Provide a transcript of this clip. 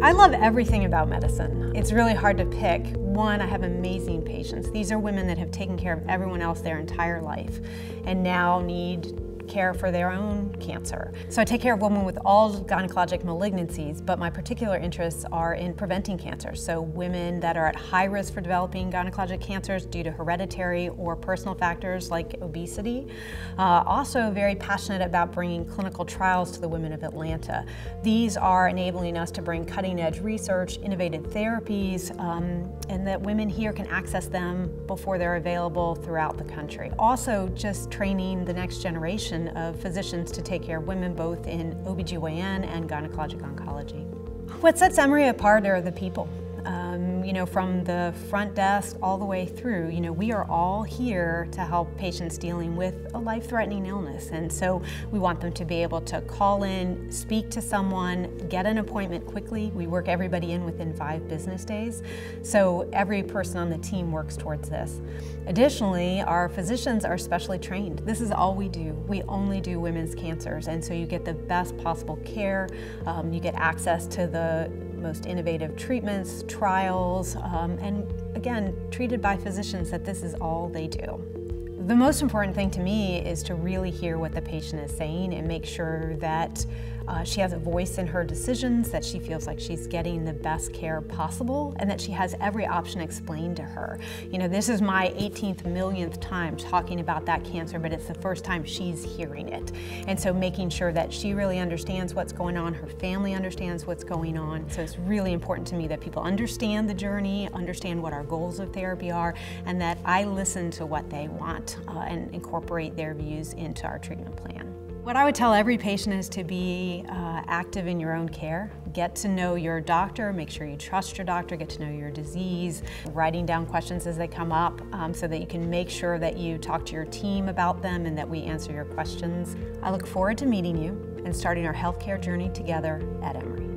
I love everything about medicine. It's really hard to pick. One, I have amazing patients. These are women that have taken care of everyone else their entire life and now need care for their own cancer. So I take care of women with all gynecologic malignancies, but my particular interests are in preventing cancer. So women that are at high risk for developing gynecologic cancers due to hereditary or personal factors like obesity. Uh, also very passionate about bringing clinical trials to the women of Atlanta. These are enabling us to bring cutting edge research, innovative therapies, um, and that women here can access them before they're available throughout the country. Also just training the next generation of physicians to take care of women both in OBGYN and gynecologic oncology. What sets Emory apart are the people um, you know, from the front desk all the way through. You know, we are all here to help patients dealing with a life-threatening illness. And so we want them to be able to call in, speak to someone, get an appointment quickly. We work everybody in within five business days. So every person on the team works towards this. Additionally, our physicians are specially trained. This is all we do. We only do women's cancers. And so you get the best possible care. Um, you get access to the most innovative treatments, trials, um, and again, treated by physicians that this is all they do. The most important thing to me is to really hear what the patient is saying and make sure that uh, she has a voice in her decisions, that she feels like she's getting the best care possible, and that she has every option explained to her. You know, this is my 18th millionth time talking about that cancer, but it's the first time she's hearing it. And so making sure that she really understands what's going on, her family understands what's going on. So it's really important to me that people understand the journey, understand what our goals of therapy are, and that I listen to what they want uh, and incorporate their views into our treatment plan. What I would tell every patient is to be uh, active in your own care. Get to know your doctor, make sure you trust your doctor, get to know your disease, writing down questions as they come up um, so that you can make sure that you talk to your team about them and that we answer your questions. I look forward to meeting you and starting our healthcare journey together at Emory.